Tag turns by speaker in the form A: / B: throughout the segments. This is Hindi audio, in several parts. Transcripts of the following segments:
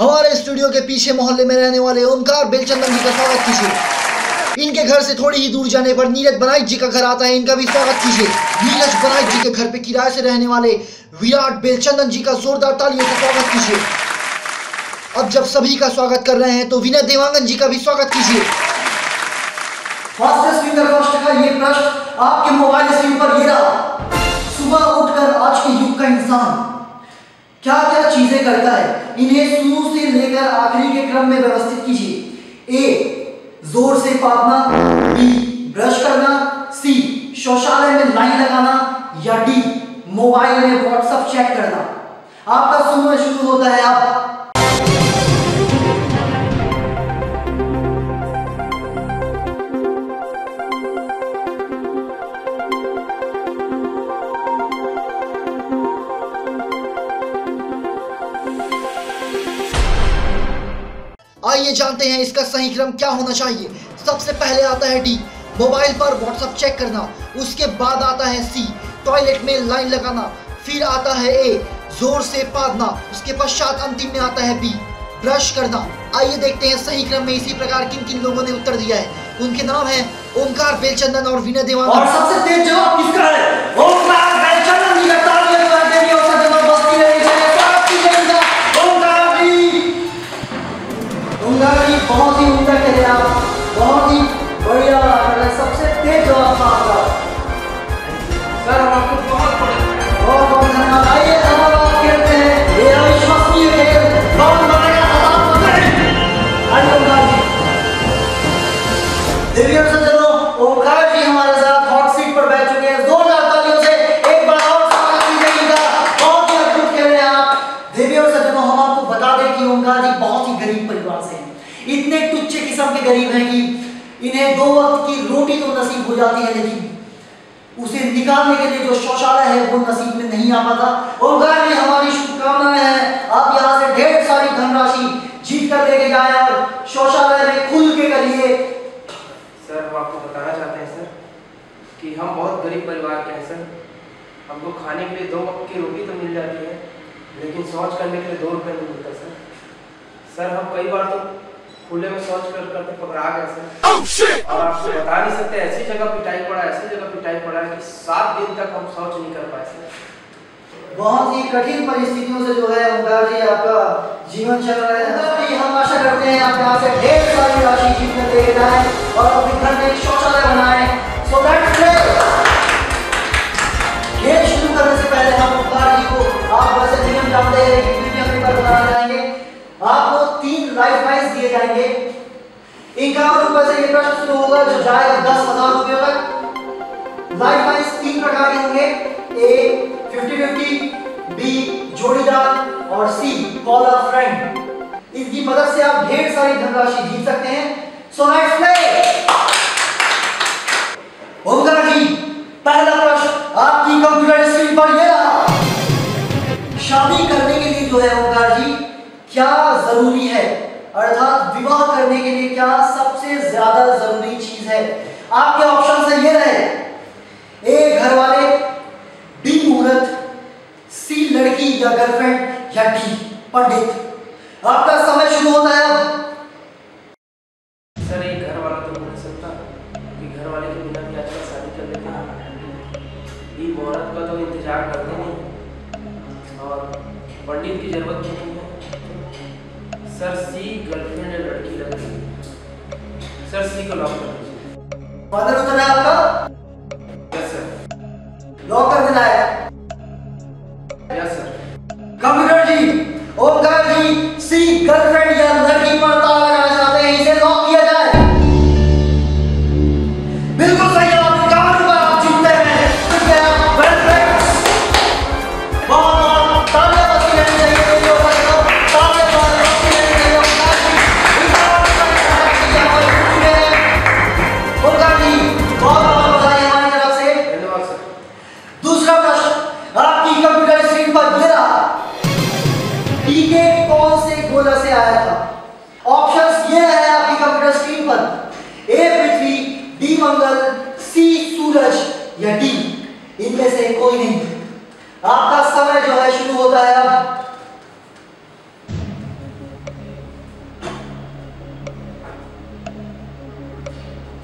A: हमारे स्टूडियो के पीछे मोहल्ले में रहने वाले ओमकार बेलचंदन जी का स्वागत कीजिए। इनके घर से थोड़ी ही दूर जाने पर नीरज बनाई जी का घर आता है, इनका भी स्वागत कीजिए। नीरज बनाई जी के घर पे किराए से रहने वाले विराट बेलचंदन जी का जोरदार तालियों से स्वागत कीजिए। अब जब सभी का स्वागत कर रहे हैं तो विनय देवांगन जी का भी स्वागत कीजिए। आपके मोबाइल स्क्रीन पर रहा सुबह उठकर आज के युग का इंसान क्या क्या चीज़ें करता है, इन्हें शुरू से लेकर आखिरी के क्रम में व्यवस्थित कीजिए। ए, ज़ोर से पापना बी ब्रश करना, सी, शौचालय में लाइन लगाना, या डी मोबाइल में व्हाट्सएप चेक करना। आपका समय शुरू होता है अब। आइए जानते हैं इसका सही क्रम क्या होना चाहिए। सबसे पहले आता है डी मोबाइल पर व्हाट्सएप चेक करना, उसके बाद आता है सी टॉयलेट में लाइन लगाना, फिर आता है ए ज़ोर से पादना, उसके पश्चात अंतिम में आता है बी ब्रश करना। आइए देखते हैं सही क्रम में इसी प्रकार किन किन लोगों ने उत्तर दिया है। उनके नाम है ओमकार बेलचंदन और विनय देवान और सबसे तेज जवाब किसका है? ओमकार बेलचंदन सबसे तेज लेकिन उसे निकालने के लिए जो शौचालय है, वो नसीब में नहीं आ पाता। ओमकार जी हमारी शुभकामनाएँ हैं। आप यहाँ से ढेर सारी धनराशि जीत कर लेके जाए और शौचालय में खुल के करिए।
B: सर, हम आपको बताना चाहते हैं, सर, कि हम बहुत गरीब परिवार के हैं, सर। हमको खाने के लिए दो वक्त की रोटी तो मिल जाती है, लेकिन शौच करने के लिए दो रुपये नहीं मिलता, सर। सर, हम कई बार तो खुले में शौच कर करते पकड़ा गए सर। और आपको बता नहीं सकते ऐसी जगह पिटाई पड़ा ऐसी जगह पिटाई पड़ा है कि सात दिन तक हम शौच नहीं कर पाए सर।
A: बहुत ही कठिन परिस्थितियों से जो है ओमकार जी आपका जीवन चल रहा है। अभी हम आशा करते हैं आप यहाँ से ढेर सारी राशि जीत कर लेके जाएँ और अपने घर में एक शौचालय बनाएँ। सो दैट्स खेल शुरू करने से पहले हम ओमकार जी को आप वैसे नियम जानते हैं कि प्रीमियम पेपर बनाना जाएँगे। आपको लाइफ लाइन्स दिए जाएँगे। इक्यावन रुपए से ये प्रश्न शुरू होगा, जो जाएगा दस हज़ार रुपये तक। लाइफ लाइन्स तीन प्रकार के होंगे। ए फिफ्टी फिफ्टी बी जोड़ीदार, और सी कॉल अ फ्रेंड इनकी मदद से आप ढेर सारी धनराशि जीत सकते हैं। So let's play Omkar ji, पहला प्रश्न, आपकी कंप्यूटर स्क्रीन पर ये रहा। शादी करने के लिए जो है ओमकार जी, क्या ज़रूरी है? अर्थात विवाह करने के लिए क्या सबसे ज़्यादा ज़रूरी चीज़ है? आपके ऑप्शन से ये रहे। ए घर वाले बी मुहूर्त सी, लड़की या गर्लफ्रेंड या डी, पंडित। आपका समय शुरू होता है अब।
B: सर, एक घर वाला तो नहीं सकता कि घर वाले के बिना शादी कर लेते हैं। ये औरत का तो इंतज़ार करते नहीं। और पंडित की ज़रूरत नहीं। सर सी गर्लफ्रेंड लड़की लग रही सर सी को लॉक कर दीजिए।
A: फादर उतर है आपका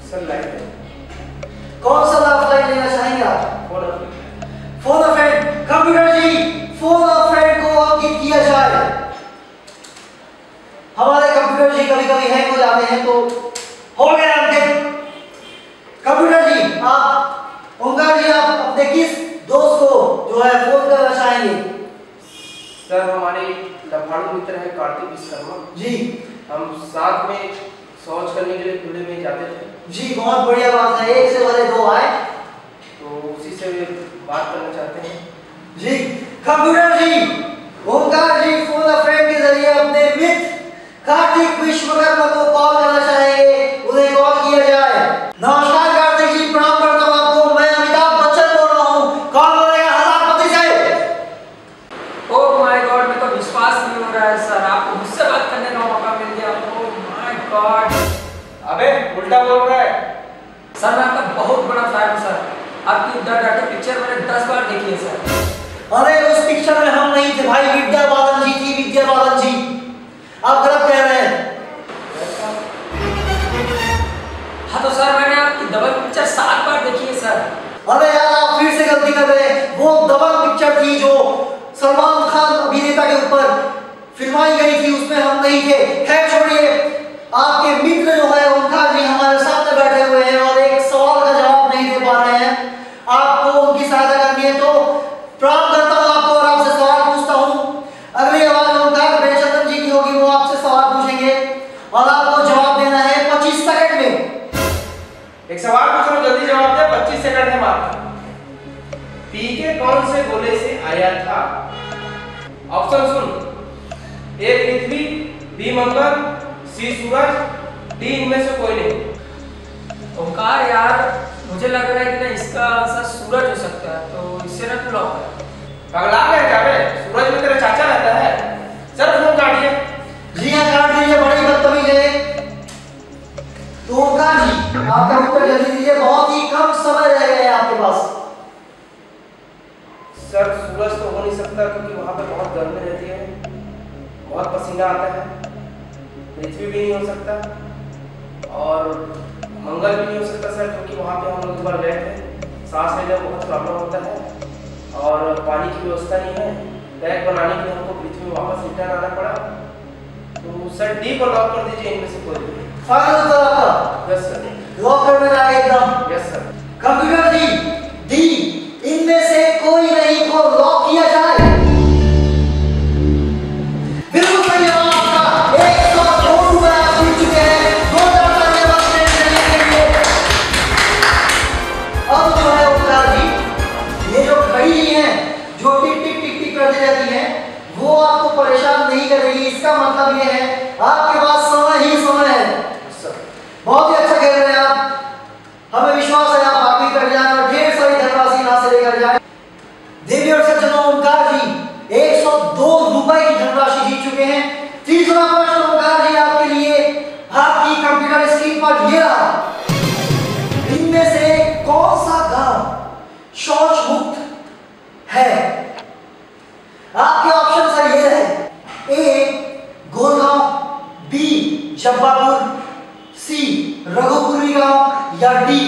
B: सर लाइट
A: कौन सा फ़्लाइट लेना चाहेंगे आप?
B: Phone
A: phone a friend computer ji phone a friend को अंकित किया जाए। हमारे कंप्यूटर जी कभी कभी हैंग हो जाते हैं तो हो गया अंकित। कंप्यूटर जी आप ओंकार जी आप अपने किस दोस्त को जो है फ़ोन करना चाहेंगे?
B: सर हमारे लफाड़ू मित्र है कार्तिक विश्वकर्मा।
A: जी।
B: हम साथ में शौच करने के लिए खुले में जाते थे।
A: जी बहुत बढ़िया बात है। एक से भले दो आए।
B: तो उसी से बात करना चाहते हैं।
A: Ji computer ji Omkar ji phone friend के ज़रिए अपने मित्र कार्तिक विश्वकर्मा को कॉल करना चाहेंगे। उन्हें कॉल किया जाए। नमस्कार कार्तिक जी प्रणाम करता हूँ आपको। मैं अमिताभ बच्चन बोल रहा हूँ। कॉल करेगा हजारपति से।
C: ओह माय गॉड मेरे को विश्वास नहीं हो रहा है सर। आपको मुझसे बात करने का मौका मिल गया। ओह माय गॉड
B: अबे उल्टा बोल रहा है।
C: सर मैं आपका बहुत बड़ा फ़ैन हूँ सर। आपकी द डाटा पिक्चर मैंने 10 बार देखी है सर।
A: अरे उस पिक्चर में हम नहीं थे भाई विद्या बालन जी थी विद्या बालन जी आप गलत कह रहे हैं।
C: हाँ तो सर मैंने आपकी डबल पिक्चर सात बार देखी है सर।
A: अरे यार आप फिर से गलती कर रहे हैं। वो दबंग पिक्चर थी जो सलमान खान अभिनेता के ऊपर फिल्माई गई थी उसमें हम नहीं थे। खैर छोड़िए। आपके मित्र जो है
B: कौन से गोले से आया था? ऑप्शन सुन। ए पृथ्वी बी मंगल सी सूरज डी इनमें से कोई नहीं।
C: ओंकार यार मुझे लग रहा है कि ना इसका आंसर सूरज हो सकता है तो इससे ना तू लॉक कर।
B: पगला गया क्या बे सूरज में तेरा चाचा रहता है। सर फ़ोन काटिए
A: जी हाँ काट दीजिए बड़ी बदतमीज है। तो ओंकार जी आपका उत्तर जल्दी दीजिए बहुत ही कम समय रह गए हैं आपके पास।
B: सर सूरज तो हो नहीं सकता क्योंकि वहाँ पे बहुत गर्मी रहती है। बहुत पसीना आता है। पृथ्वी भी नहीं हो सकता। और मंगल भी नहीं हो सकता सर क्योंकि वहाँ पे हम लोग बार गए थे। सांस लेने में बहुत प्रॉब्लम होता है। और पानी की व्यवस्था नहीं है। बैग बनाने के लिए हमको पृथ्वी में वापस रिटर्न आना पड़ा। तो सर डी को लॉक कर दीजिए इनमें से कोई भी।
A: फाइनल
B: यस सर
A: लॉक करने जाए एकदम।
B: Yes sir
A: computer ji! रहा इनमें से कौन सा गाँव शौच मुक्त है? आपके ऑप्शन सर ये रहे ए गोलगांव बी जब्बापुर सी रघुपुरी गाँव या D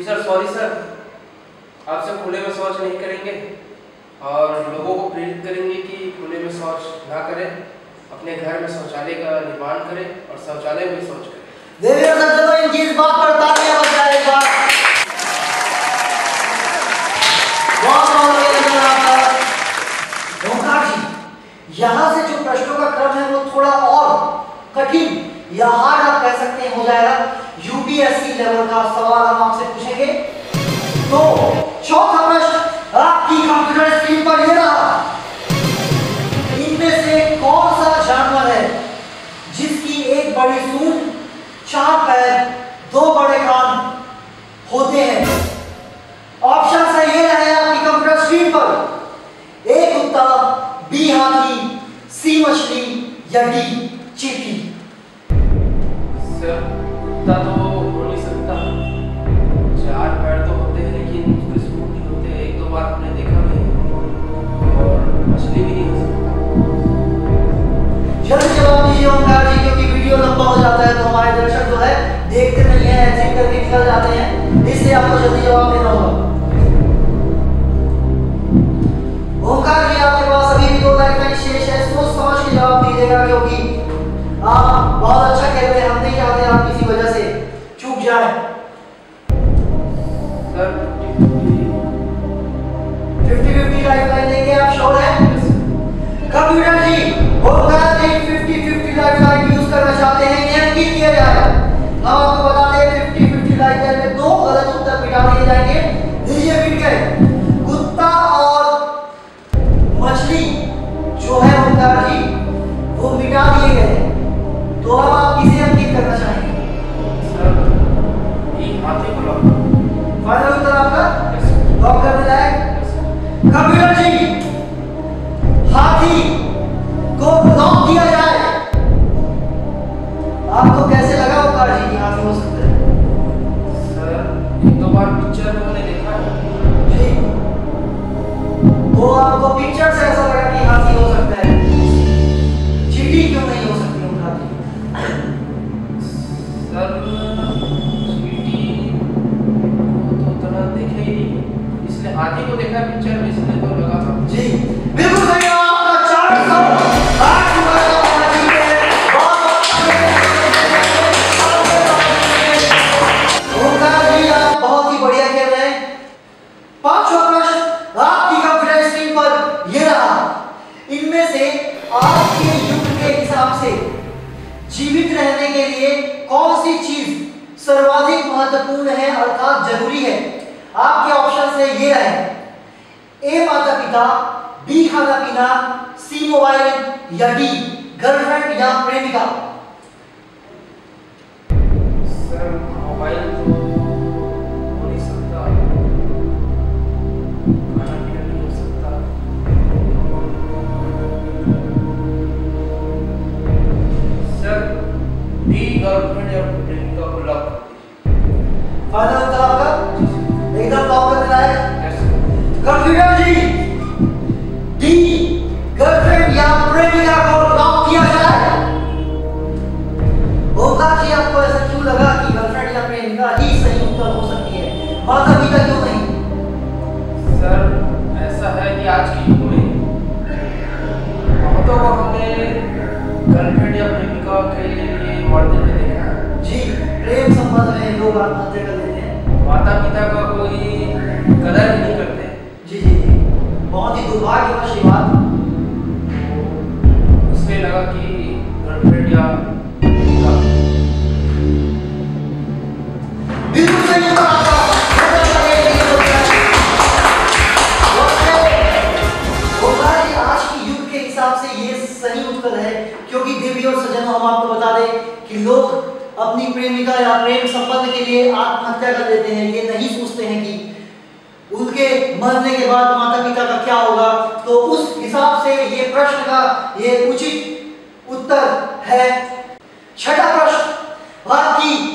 A: ji
B: sir
A: sorry.
B: Sir आपसे खुले में शौच नहीं करेंगे और लोगों को प्रेरित करेंगे कि खुले में शौच ना करें, अपने घर में शौचालय का निर्माण करें और शौचालय में शौच करें।
A: देवी सज्जनों इनकी इस बात पर तालियाँ बज एक बार। बहुत बहुत अभिनंदन आपका। ओंकार जी, यहाँ से जो प्रश्नों का क्रम है वो थोड़ा और कठिन, या हार्ड आप कह सकते हैं, हो जाएगा। यूपीएससी लेवल का सवाल हम आपसे पूछेंगे। तो चौथा प्रश्न, आपकी कंप्यूटर स्क्रीन पर ये रहा। इनमें से कौन सा जानवर है जिसकी एक बड़ी सूंड, चार पैर, दो बड़े कान होते हैं? ऑप्शन है ये रहे आपकी कंप्यूटर स्क्रीन पर। ए कुत्ता, बी हाथी, सी मछली या डी चींटी
B: सर तो
A: दर्शक जो है, देखते नहीं है एग्जिट करके निकल जाते हैं। इसलिए आपको जल्दी जवाब देना होगा। ओंकार जी, आपके पास अभी भी दो शेष है सोच समझ के जवाब दीजिएगा, क्योंकि आप बहुत अच्छा कहते हैं, हम नहीं चाहते आप कौन सी चीज़ सर्वाधिक महत्वपूर्ण है अर्थात ज़रूरी है? आपके ऑप्शन से ये रहे। ए माता पिता बी खाना पीना सी मोबाइल या डी गर्लफ्रेंड या प्रेमिका।
B: सर मोबाइल में
A: लोग आत्महत्या कर लेते हैं।
B: माता पिता का कोई कदर ही नहीं करते।
A: जी जी जी। बहुत ही दुर्भाग्यवश ये बात
B: इसलिए लगा कि गर्लफ्रेंड या
A: बिल्कुल सही उत्तर आपका बेटा लगे ये उत्तर ओंकार जी आज की युग के हिसाब से ये सही उत्तर है क्योंकि देवी और सज्जनों हम आपको बता दें कि लोग अपनी प्रेमिका या प्रेम संबंध के लिए आत्महत्या कर लेते हैं, ये नहीं सोचते हैं कि उनके मरने के बाद माता पिता का क्या होगा। तो उस हिसाब से ये प्रश्न का ये उचित उत्तर है। छठा प्रश्न, भारत कंप्यूटर